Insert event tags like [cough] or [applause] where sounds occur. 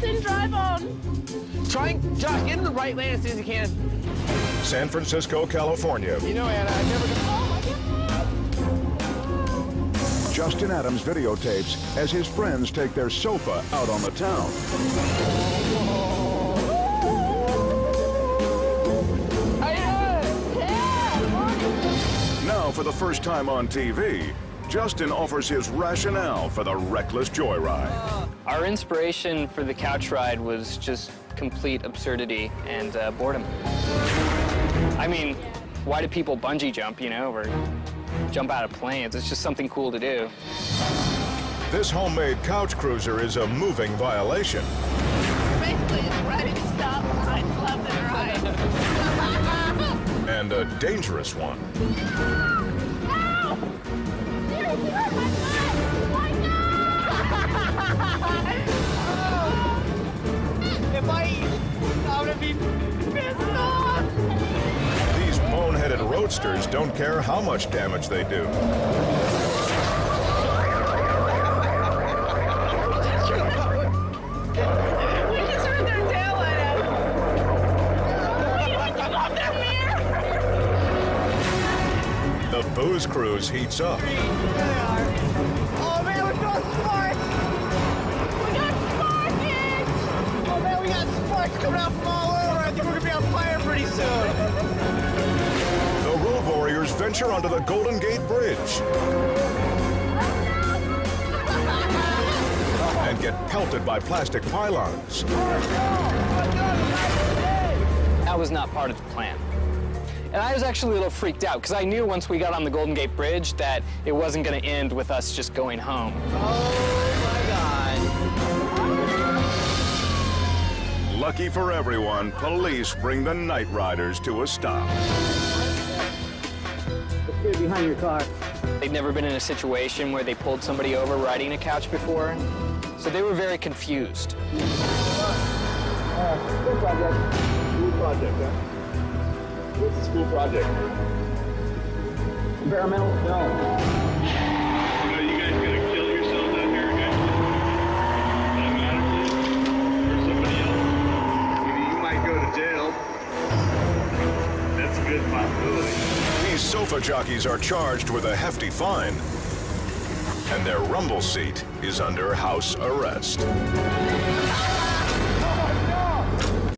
Justin, drive on. Try and, Josh, get in the right lane as soon as you can. San Francisco, California. You know, Anna, I never... Justin Adams videotapes as his friends take their sofa out on the town. Now, for the first time on TV, Justin offers his rationale for the reckless joyride. Our inspiration for the couch ride was just complete absurdity and uh, boredom. I mean, why do people bungee jump, you know, or jump out of planes? It's just something cool to do. This homemade couch cruiser is a moving violation. Basically, it's ready to stop signs left and right. and a dangerous one. [laughs] These boneheaded roadsters don't care how much damage they do. The booze cruise heats up. Oh man, we got sparks! We got sparking! Oh man, we got sparks coming out from all over. I think we're gonna be on fire pretty soon. The Road Warriors venture onto the Golden Gate Bridge [laughs] and get pelted by plastic pylons. That was not part of the plan. And I was actually a little freaked out because I knew once we got on the Golden Gate Bridge that it wasn't going to end with us just going home. Oh my God. Lucky for everyone, police bring the night riders to a stop. behind your car. They'd never been in a situation where they pulled somebody over riding a couch before, so they were very confused. School project. School project, huh? What's the school project? Environmental film. You guys gonna kill yourselves out here again? Automatically? Or somebody else? You might go to jail. That's a good possibility. These sofa jockeys are charged with a hefty fine, and their rumble seat is under house arrest.